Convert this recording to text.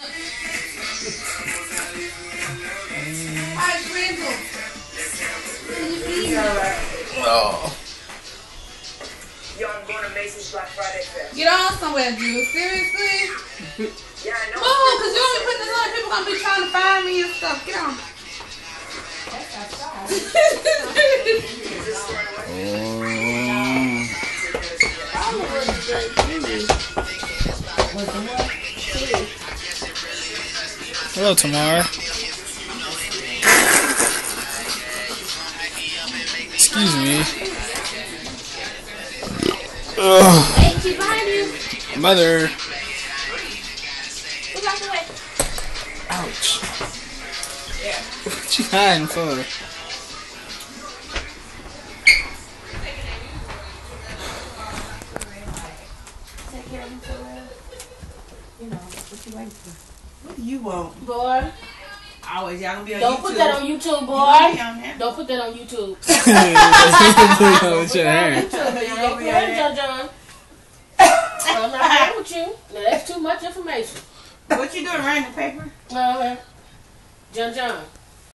Hi, Grandpa. Can you please? Oh. Yo, I'm going to Macy's Black Friday sale. Get on somewhere, Drew. Seriously? Yeah, I know. Move, because you only put this on. People going to be trying to find me and stuff. Get on. Hello, Tamar. Excuse me. Ugh. Hey, she's behind you. Mother. Look out the way. Ouch. What you hiding for? Take care of him for real. You know, what you waiting for? What do you want? Boy, Always, y'all gonna be on don't YouTube. put that on YouTube, You gonna be boy. on there. Don't put that on YouTube. What's your hair? YouTube. You ain't playing, John John. I'm not playing with you. Now, that's too much information. What you doing, writing the paper? Uh-huh. John John.